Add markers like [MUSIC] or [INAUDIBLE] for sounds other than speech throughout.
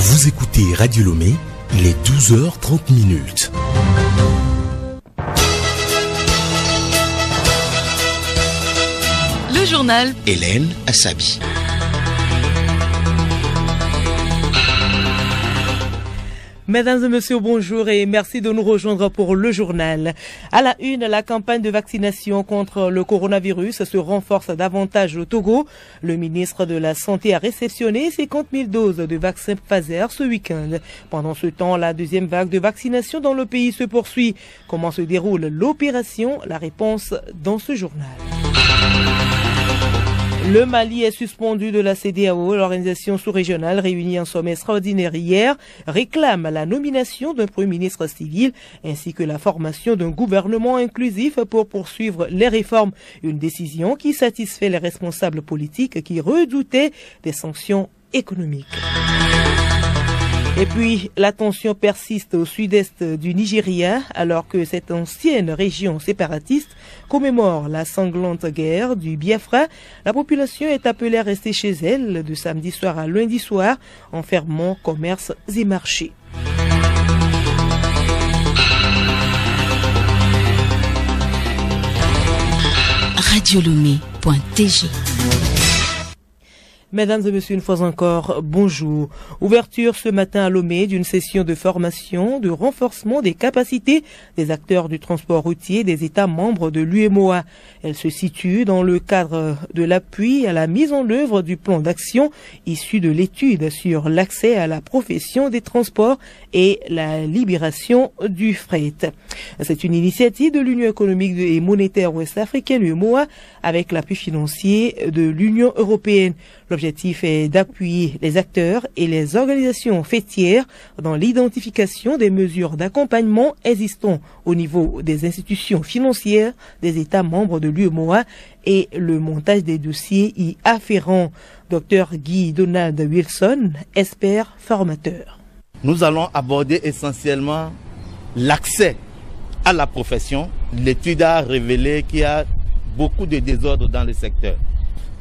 Vous écoutez Radio Lomé, il est 12h30 minutes. Le journal Hélène Assabi. Mesdames et messieurs, bonjour et merci de nous rejoindre pour le journal. À la une, la campagne de vaccination contre le coronavirus se renforce davantage au Togo. Le ministre de la Santé a réceptionné 50 000 doses de vaccins Pfizer ce week-end. Pendant ce temps, la deuxième vague de vaccination dans le pays se poursuit. Comment se déroule l'opération? La réponse dans ce journal. Le Mali est suspendu de la CDAO. L'organisation sous-régionale réunie en sommet extraordinaire hier réclame la nomination d'un Premier ministre civil ainsi que la formation d'un gouvernement inclusif pour poursuivre les réformes. Une décision qui satisfait les responsables politiques qui redoutaient des sanctions économiques. Et puis, la tension persiste au sud-est du Nigeria alors que cette ancienne région séparatiste commémore la sanglante guerre du Biafra. La population est appelée à rester chez elle de samedi soir à lundi soir en fermant commerces et marchés. Mesdames et messieurs, une fois encore, bonjour. Ouverture ce matin à Lomé d'une session de formation, de renforcement des capacités des acteurs du transport routier des États membres de l'UMOA. Elle se situe dans le cadre de l'appui à la mise en œuvre du plan d'action issu de l'étude sur l'accès à la profession des transports et la libération du fret. C'est une initiative de l'Union économique et monétaire ouest-africaine, UMOA, avec l'appui financier de l'Union européenne. L'objectif est d'appuyer les acteurs et les organisations fêtières dans l'identification des mesures d'accompagnement existant au niveau des institutions financières des États membres de l'UMOA et le montage des dossiers y afférents. Dr Guy Donald Wilson, expert formateur. Nous allons aborder essentiellement l'accès à la profession. L'étude a révélé qu'il y a beaucoup de désordre dans le secteur.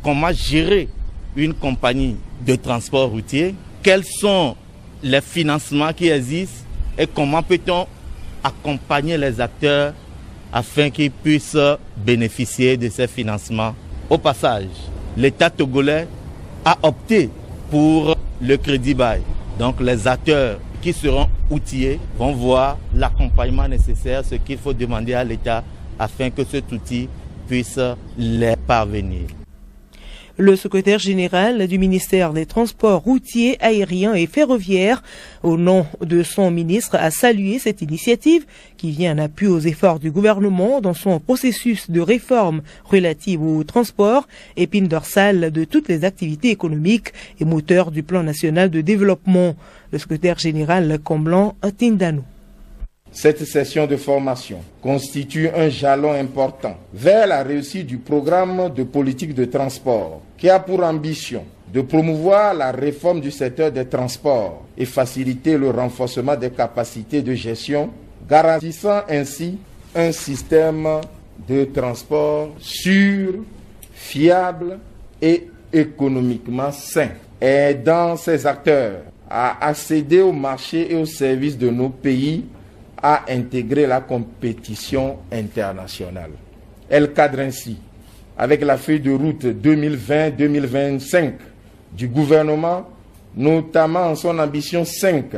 Comment gérer une compagnie de transport routier, quels sont les financements qui existent et comment peut-on accompagner les acteurs afin qu'ils puissent bénéficier de ces financements? Au passage, l'État togolais a opté pour le crédit bail. Donc les acteurs qui seront outillés vont voir l'accompagnement nécessaire, ce qu'il faut demander à l'État afin que cet outil puisse les parvenir. Le secrétaire général du ministère des Transports routiers, aériens et ferroviaires, au nom de son ministre, a salué cette initiative qui vient en appui aux efforts du gouvernement dans son processus de réforme relative au transport, épine dorsale de toutes les activités économiques et moteur du plan national de développement. Le secrétaire général Comblan Tindano. Cette session de formation constitue un jalon important vers la réussite du programme de politique de transport qui a pour ambition de promouvoir la réforme du secteur des transports et faciliter le renforcement des capacités de gestion, garantissant ainsi un système de transport sûr, fiable et économiquement sain, aidant ces acteurs à accéder au marché et aux services de nos pays à intégrer la compétition internationale. Elle cadre ainsi avec la feuille de route 2020-2025 du gouvernement, notamment en son ambition 5,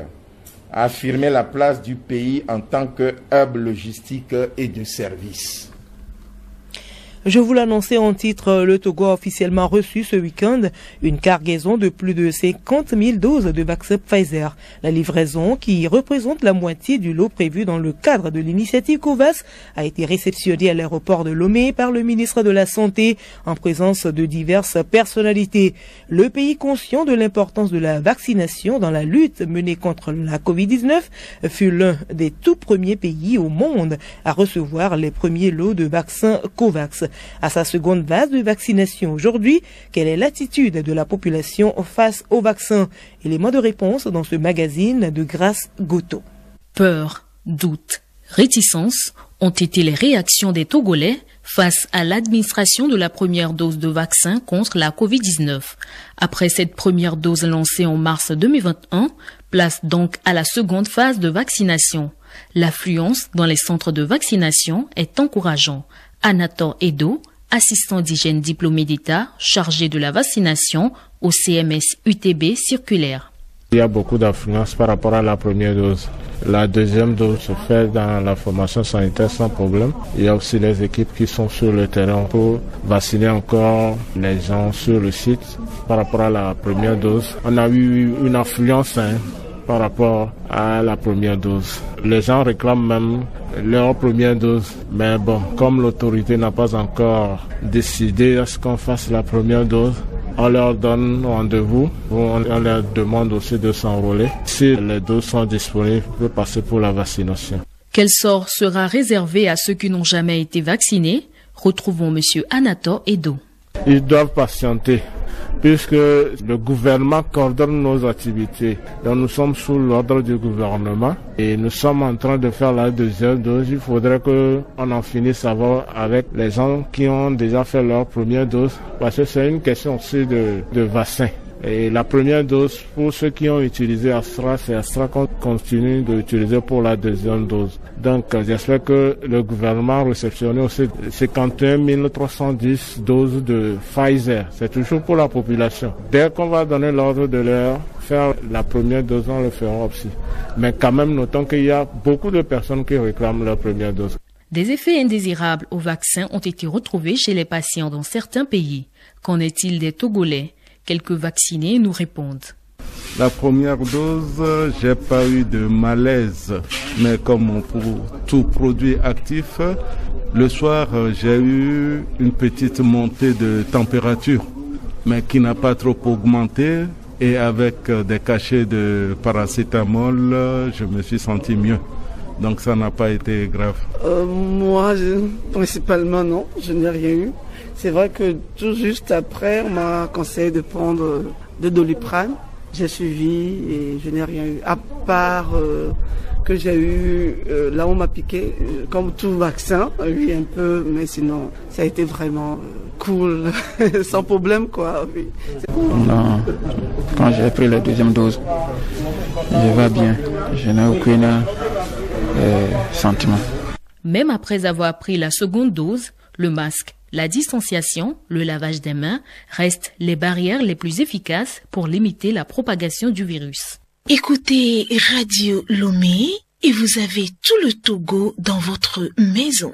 à affirmer la place du pays en tant que hub logistique et de services. Je vous l'annonçais en titre, le Togo a officiellement reçu ce week-end une cargaison de plus de 50 000 doses de vaccin Pfizer. La livraison, qui représente la moitié du lot prévu dans le cadre de l'initiative COVAS, a été réceptionnée à l'aéroport de Lomé par le ministre de la Santé en présence de diverses personnalités. Le pays conscient de l'importance de la vaccination dans la lutte menée contre la COVID-19 fut l'un des tout premiers pays au monde à recevoir les premiers lots de vaccins COVAX à sa seconde base de vaccination aujourd'hui. Quelle est l'attitude de la population face au vaccin Élément de réponse dans ce magazine de Grâce Goto. Peur, doute, réticence ont été les réactions des Togolais face à l'administration de la première dose de vaccin contre la COVID-19. Après cette première dose lancée en mars 2021, place donc à la seconde phase de vaccination. L'affluence dans les centres de vaccination est encourageant. Anator Edo, assistant d'hygiène diplômé d'État, chargé de la vaccination au CMS UTB circulaire. Il y a beaucoup d'affluence par rapport à la première dose. La deuxième dose se fait dans la formation sanitaire sans problème. Il y a aussi les équipes qui sont sur le terrain pour vacciner encore les gens sur le site par rapport à la première dose. On a eu une affluence hein, par rapport à la première dose. Les gens réclament même leur première dose. Mais bon, comme l'autorité n'a pas encore décidé à ce qu'on fasse la première dose, on leur donne rendez-vous, on leur demande aussi de s'enrôler. Si les doses sont disponibles, on peut passer pour la vaccination. Quel sort sera réservé à ceux qui n'ont jamais été vaccinés? Retrouvons M. Anato Edo. Ils doivent patienter puisque le gouvernement coordonne nos activités. Nous sommes sous l'ordre du gouvernement et nous sommes en train de faire la deuxième dose. Il faudrait qu'on en finisse avec les gens qui ont déjà fait leur première dose parce que c'est une question aussi de, de vaccin. Et la première dose, pour ceux qui ont utilisé Astra, c'est Astra qu'on continue d'utiliser pour la deuxième dose. Donc, j'espère que le gouvernement réceptionne aussi 51 310 doses de Pfizer. C'est toujours pour la population. Dès qu'on va donner l'ordre de leur faire la première dose, on le fera aussi. Mais quand même, notons qu'il y a beaucoup de personnes qui réclament leur première dose. Des effets indésirables au vaccin ont été retrouvés chez les patients dans certains pays. Qu'en est-il des Togolais? Quelques vaccinés nous répondent. La première dose, j'ai pas eu de malaise, mais comme pour tout produit actif, le soir, j'ai eu une petite montée de température, mais qui n'a pas trop augmenté. Et avec des cachets de paracétamol, je me suis senti mieux. Donc ça n'a pas été grave. Euh, moi, principalement non, je n'ai rien eu. C'est vrai que tout juste après, on m'a conseillé de prendre de doliprane. J'ai suivi et je n'ai rien eu. À part euh, que j'ai eu, euh, là on m'a piqué, euh, comme tout vaccin, oui un peu, mais sinon ça a été vraiment cool, [LAUGHS] sans problème quoi. Non, quand j'ai pris la deuxième dose, je vais bien, je n'ai aucun sentiment. Même après avoir pris la seconde dose, le masque la distanciation, le lavage des mains restent les barrières les plus efficaces pour limiter la propagation du virus. Écoutez Radio Lomé et vous avez tout le Togo dans votre maison.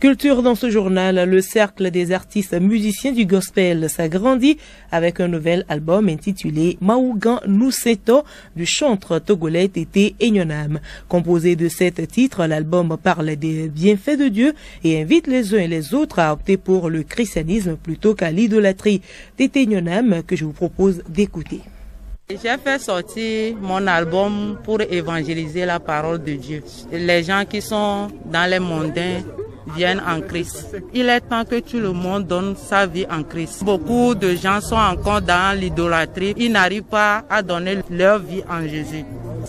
Culture dans ce journal, le cercle des artistes musiciens du gospel s'agrandit avec un nouvel album intitulé Maougan Nuseto du chantre togolais Tété Enyonam. Composé de sept titres, l'album parle des bienfaits de Dieu et invite les uns et les autres à opter pour le christianisme plutôt qu'à l'idolâtrie. Tété Enyonam que je vous propose d'écouter. J'ai fait sortir mon album pour évangéliser la parole de Dieu. Les gens qui sont dans les mondains viennent en Christ. Il est temps que tout le monde donne sa vie en Christ. Beaucoup de gens sont encore dans l'idolâtrie. Ils n'arrivent pas à donner leur vie en Jésus.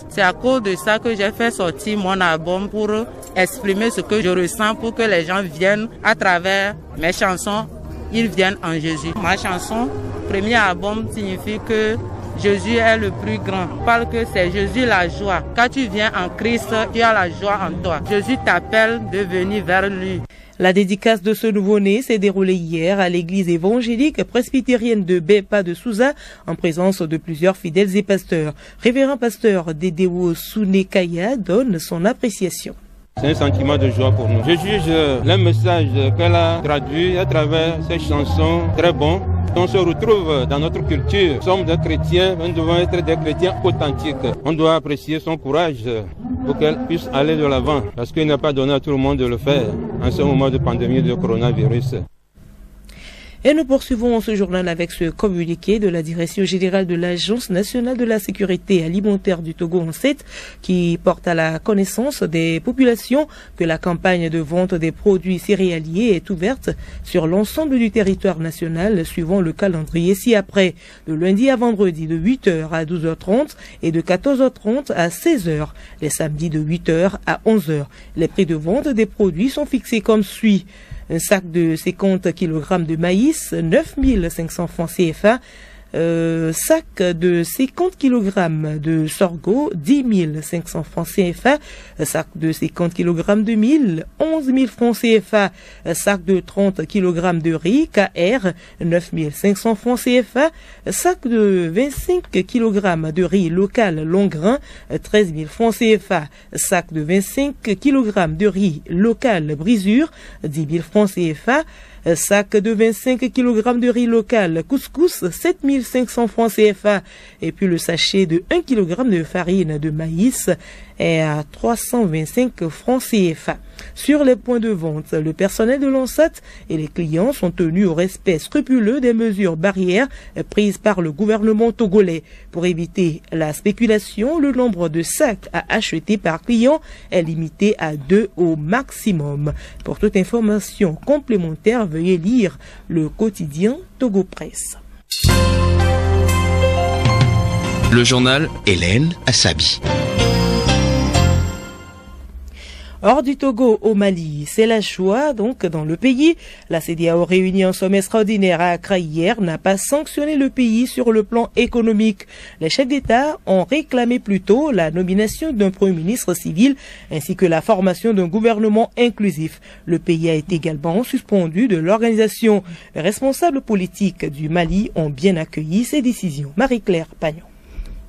C'est à cause de ça que j'ai fait sortir mon album pour exprimer ce que je ressens pour que les gens viennent à travers mes chansons, ils viennent en Jésus. Ma chanson, premier album, signifie que Jésus est le plus grand. Parle que c'est Jésus la joie. Quand tu viens en Christ, tu as la joie en toi. Jésus t'appelle de venir vers lui. La dédicace de ce nouveau-né s'est déroulée hier à l'église évangélique presbytérienne de Bepa de Souza en présence de plusieurs fidèles et pasteurs. Révérend pasteur Dedeo Sunekaya donne son appréciation. C'est un sentiment de joie pour nous. Je juge le message qu'elle a traduit à travers ces chansons très bon on se retrouve dans notre culture. Nous sommes des chrétiens, nous devons être des chrétiens authentiques. On doit apprécier son courage pour qu'elle puisse aller de l'avant, parce qu'il n'a pas donné à tout le monde de le faire en ce moment de pandémie de coronavirus. Et nous poursuivons ce journal avec ce communiqué de la Direction générale de l'Agence nationale de la sécurité alimentaire du Togo en 7 qui porte à la connaissance des populations que la campagne de vente des produits céréaliers est ouverte sur l'ensemble du territoire national suivant le calendrier ci-après, de lundi à vendredi de 8h à 12h30 et de 14h30 à 16h, les samedis de 8h à 11h. Les prix de vente des produits sont fixés comme suit. Un sac de 50 kg de maïs, 9500 francs CFA. Euh, sac de 50 kg de sorgho, 10 500 francs CFA, sac de 50 kg de mil, 11 000 francs CFA, sac de 30 kg de riz, KR, 9 500 francs CFA, sac de 25 kg de riz local long grain, 13 000 francs CFA, sac de 25 kg de riz local brisure, 10 000 francs CFA, sac de 25 kg de riz local, couscous 7500 francs CFA et puis le sachet de 1 kg de farine de maïs est à 325 francs CFA. Sur les points de vente, le personnel de l'ONSAT et les clients sont tenus au respect scrupuleux des mesures barrières prises par le gouvernement togolais. Pour éviter la spéculation, le nombre de sacs à acheter par client est limité à deux au maximum. Pour toute information complémentaire, veuillez lire le quotidien Togo Presse. Le journal Hélène Assabi. Hors du Togo au Mali, c'est la joie donc dans le pays. La CDAO réunie en sommet extraordinaire à Accra hier n'a pas sanctionné le pays sur le plan économique. Les chefs d'État ont réclamé plutôt la nomination d'un Premier ministre civil ainsi que la formation d'un gouvernement inclusif. Le pays a été également suspendu de l'organisation. Les responsables politiques du Mali ont bien accueilli ces décisions. Marie-Claire Pagnon.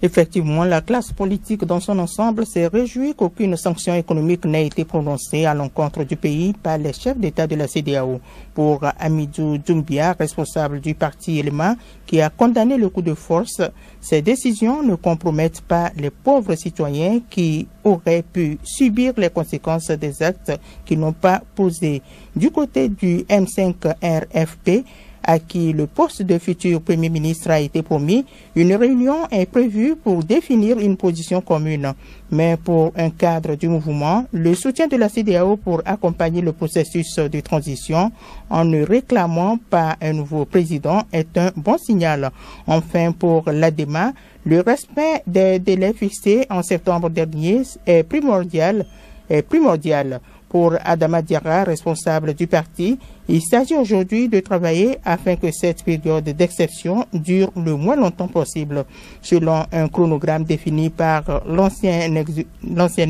Effectivement, la classe politique dans son ensemble s'est réjouie qu'aucune sanction économique n'ait été prononcée à l'encontre du pays par les chefs d'État de la CDAO. Pour Amidou Doumbia, responsable du parti Elema, qui a condamné le coup de force, ces décisions ne compromettent pas les pauvres citoyens qui auraient pu subir les conséquences des actes qu'ils n'ont pas posés. Du côté du M5RFP, à qui le poste de futur Premier ministre a été promis, une réunion est prévue pour définir une position commune. Mais pour un cadre du mouvement, le soutien de la CDAO pour accompagner le processus de transition en ne réclamant pas un nouveau président est un bon signal. Enfin, pour l'ADEMA, le respect des délais fixés en septembre dernier est primordial. Est primordial. Pour Adama Diarra, responsable du parti, il s'agit aujourd'hui de travailler afin que cette période d'exception dure le moins longtemps possible. Selon un chronogramme défini par l'ancien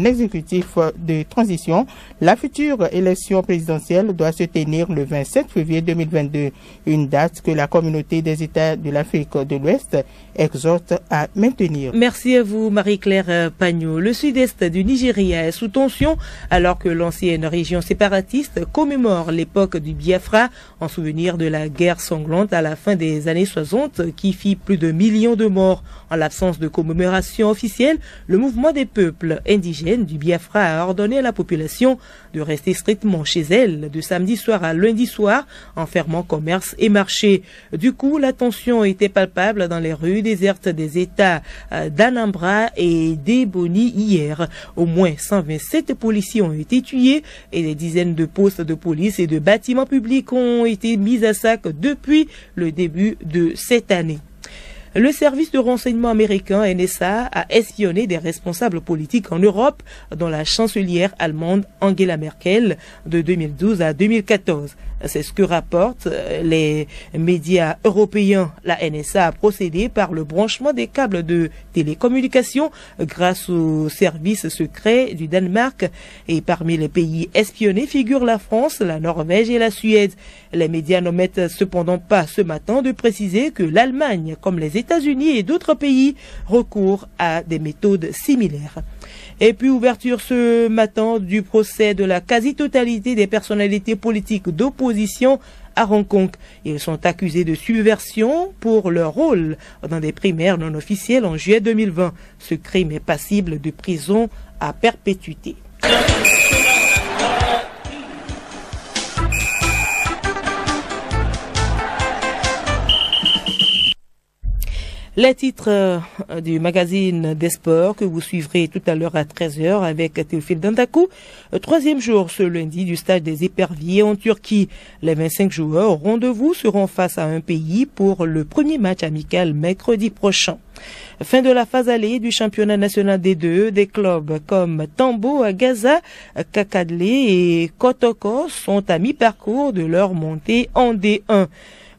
exécutif de transition, la future élection présidentielle doit se tenir le 27 février 2022, une date que la communauté des États de l'Afrique de l'Ouest exhorte à maintenir. Merci à vous, Marie-Claire Pagnot. Le sud-est du Nigeria est sous tension alors que l'ancienne région séparatiste commémore l'époque du Biafra en souvenir de la guerre sanglante à la fin des années 60 qui fit plus de millions de morts. En l'absence de commémoration officielle, le mouvement des peuples indigènes du Biafra a ordonné à la population de rester strictement chez elle de samedi soir à lundi soir en fermant commerce et marché. Du coup, la tension était palpable dans les rues désertes des États d'Anambra et d'Ebony hier. Au moins 127 policiers ont été tués et des dizaines de postes de police et de bâtiments publics ont été mis à sac depuis le début de cette année. Le service de renseignement américain NSA a espionné des responsables politiques en Europe, dont la chancelière allemande Angela Merkel de 2012 à 2014. C'est ce que rapportent les médias européens. La NSA a procédé par le branchement des câbles de télécommunication grâce au service secret du Danemark. Et parmi les pays espionnés figurent la France, la Norvège et la Suède. Les médias n'omettent cependant pas ce matin de préciser que l'Allemagne, comme les Et d'autres pays, recourent à des méthodes similaires. Et puis ouverture ce matin du procès de la quasi-totalité des personnalités politiques d'opposition à Hong Kong. Ils sont accusés de subversion pour leur rôle dans des primaires non officielles en juillet 2020. Ce crime est passible de prison à perpétuité. Les titres euh, du magazine des sports que vous suivrez tout à l'heure à 13h avec Théophile Dantakou. Euh, troisième jour ce lundi du stade des éperviers en Turquie. Les 25 joueurs au rendez-vous seront face à un pays pour le premier match amical mercredi prochain. Fin de la phase allée du championnat national des deux, des clubs comme Tambo, Gaza, Kakadle et Kotoko sont à mi-parcours de leur montée en D1.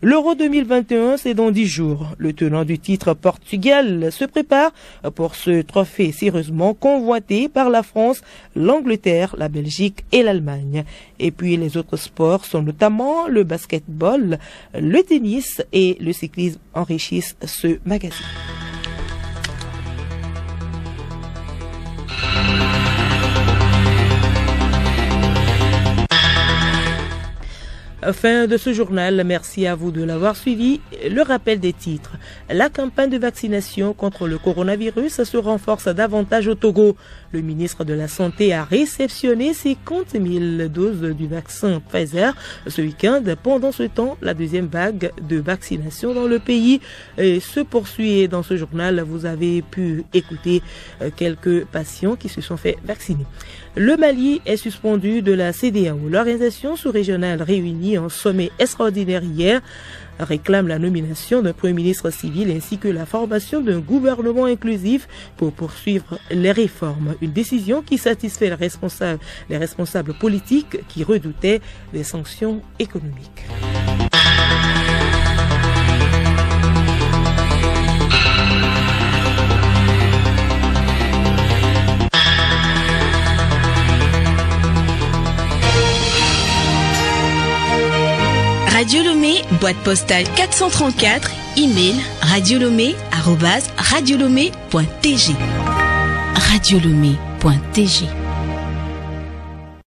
L'Euro 2021, c'est dans dix jours. Le tenant du titre Portugal se prépare pour ce trophée sérieusement convoité par la France, l'Angleterre, la Belgique et l'Allemagne. Et puis les autres sports sont notamment le basketball, le tennis et le cyclisme enrichissent ce magazine. Fin de ce journal, merci à vous de l'avoir suivi. Le rappel des titres. La campagne de vaccination contre le coronavirus se renforce davantage au Togo. Le ministre de la Santé a réceptionné 50 000 doses du vaccin Pfizer ce week-end. Pendant ce temps, la deuxième vague de vaccination dans le pays se poursuit. Dans ce journal, vous avez pu écouter euh, quelques patients qui se sont fait vacciner. Le Mali est suspendu de la CDAO. L'organisation sous-régionale réunie en sommet extraordinaire hier réclame la nomination d'un Premier ministre civil ainsi que la formation d'un gouvernement inclusif pour poursuivre les réformes. Une décision qui satisfait les responsables, les responsables politiques qui redoutaient des sanctions économiques. Radio Lomé, boîte postale 434, email radiolomé.tg. Radiolomé.tg.